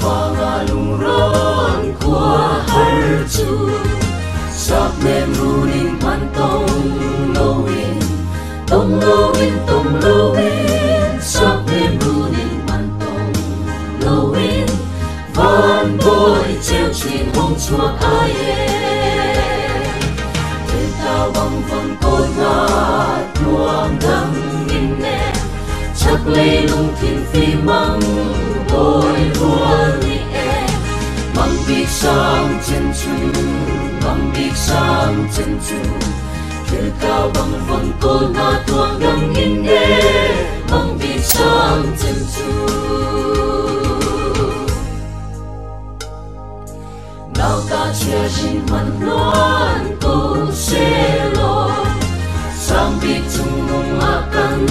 fanga lungron qua har chu sap nem ruling man tong lowin tong lowin tong lowin sap nem ruling man tong lowin van boy chiêu chin hong chua ai e ta vong vong côn ngát nuông đâm in nè chắc lấy lung thiên phi măng măng sang chân chu bằng bị sang chân chu. Thứ cao bằng vần cô na thua đăng in đê bằng bị sang chân chu. Nào cả chia xin mặn loan cô sẽ lo sang bị chung nung cần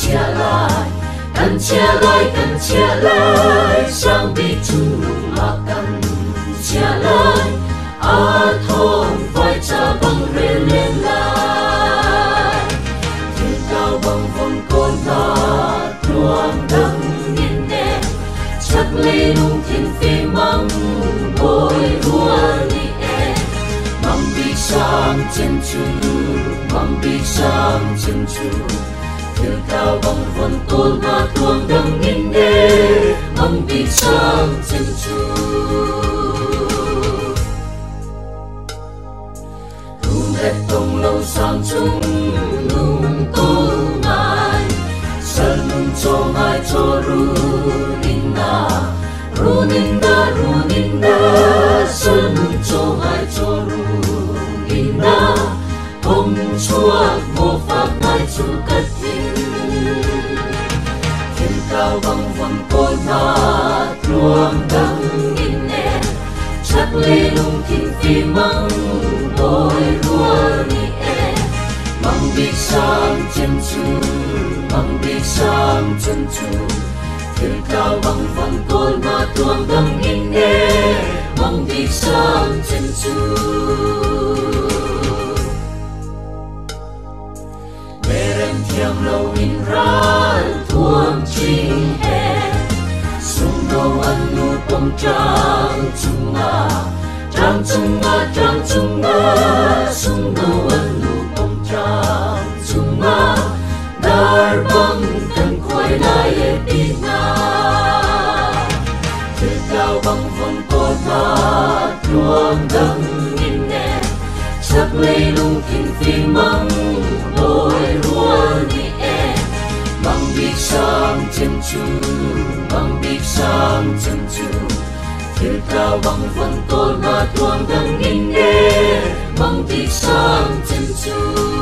chia lại. Cần chia lại cần chia lại sang bị chung mong akan cần a thong vai cha băng rê lên lại thiên cao băng vùng con ta tuang đăng nhìn nè chắc lấy lung thiên phi măng bồi rua đi em măng bị sang chân chu măng bị sang chân chu thiên cao băng vùng con ta tuang đăng nhìn nè măng bị sang chân chu chung nung tô ngài sơn nung cho ngài cho ru ninda ru ninda ru ninda sơn nung cho ngài cho ru ninda ông chúa mô pháp ngài chủ cất thiên thiên cao bằng vầng côn na luồng đăng in nè chắc lê lung măng bị sang chân chu măng chân thiên cao bằng vầng côn mà tuang đăng in e măng bị sang chân chu Meren thiam lâu in ran tuang ching e sung đâu ăn nu bông trang chung nga trang chung nga trang chung chắc lung thiên phi măng bồi lúa đi e măng bị sang chân chu măng bị sang chân chu thiên ta bằng vần tôn mà tuang đăng in nè măng bị sang chân chu